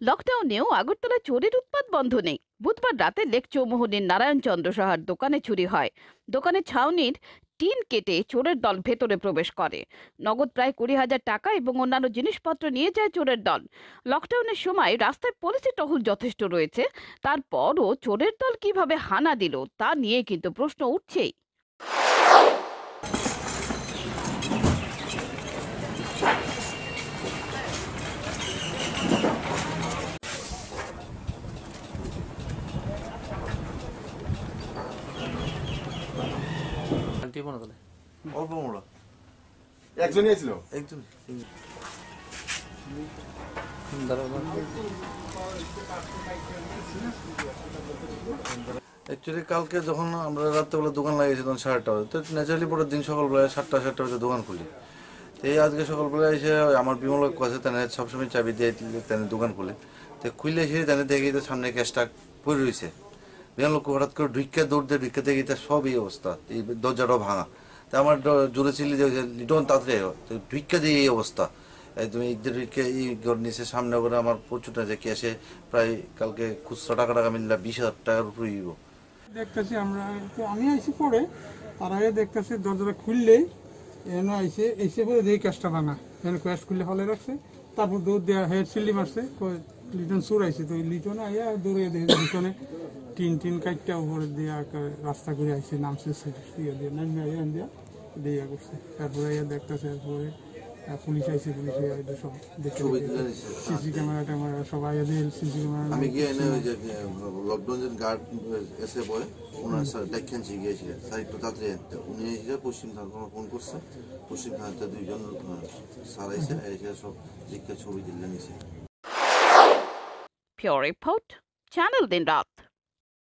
লকডাউনেও আগরতলা চোরের উৎপাত বন্ধ নেই। বুধবার রাতে লেক চৌমোহনীর নারায়ণ চন্দ্র সাহার দোকানে চুরি হয়। দোকানে ছাউনির টিন কেটে চোরের দল ভেতরে প্রবেশ করে। নগদ প্রায় কুড়ি হাজার টাকা এবং অন্যান্য জিনিসপত্র নিয়ে যায় চোরের দল। লকডাউনের সময় রাস্তায় পুলিশি টহল যথেষ্ট রয়েছে। তারপরও চোরের দল কীভাবে হানা দিল তা নিয়ে কিন্তু প্রশ্ন উঠছেই। আন্টি মনে তাহলে অল্প মোড়া একজনই ছিল একজন। অ্যাকচুয়ালি কালকে যখন আমরা রাত্রেবেলা দোকান লাগিয়েছি তখন সাড়েটা বাজে। তো ন্যাচারালি পরের দিন সকালবেলায় সাতটা সাতটা বাজে দোকান খুলি। তো এই আজকে সকালবেলায় এসে আমার বিমল কাছে তেনে সবসময় চাবি দিয়ে তেনে দোকান খুলে। তো খুললে এসে তেনে দেখি তো সামনে ক্যাশটা পড়ে রয়েছে। লোক হঠাৎ করে ঢুইকা দৌড় দিয়ে ঢুইকা তো সব এই অবস্থা, এই দরজাটাও ভাঙা। তো আমার জোরে যে লিটন, তাড়াতাড়ি ঢুইকা দিয়ে এই অবস্থা। ঈদের ঢুইকা এই নিচে সামনে করে আমার প্রচুরটা যে ক্যাশে প্রায় কালকে খুচরা টাকা টাকা মিললে বিশ হাজার টাকার উপরে দিব দেখতেছি আমরা আমি আইসি পরে, তার আগে দেখতেছি দরজাটা খুললে এনে আইসে এসে পরে দেখি ক্যাশটা ভাঙা। এখানে ক্যাশ খুললে ফলে রাখছে, তারপর দৌড় দেওয়া হেড সিল্লি মারছে লিটন সুর আইসে তো লিটনে আইয়া দৌড়ে দেখি লিটনে টিন টিন কাটটা উপরে দিয়ে রাস্তা করে আসছে নামছে ইয়ে দিয়ে নামে আইয়া দিয়া দিয়ে করছে। তারপরে আইয়া দেখতেছে তারপরে পুলিশ আইসে পুলিশ সব দেখে ছবি তুলে নিছে। সিসি ক্যামেরা ট্যামেরা সব আইয়া দিয়ে সিসি ক্যামেরা আমি গিয়ে এনে ওই যে লকডাউন গার্ড এসে বয় ওনার স্যার দেখেন গিয়েছিল স্যার একটু তাড়াতাড়ি আনতে উনি এসে পশ্চিম থানা ফোন করছে। পশ্চিম থানাতে দুইজন স্যার এসে এসে সব দেখে ছবি তুলে নিছে। Pure Report, Channel Din.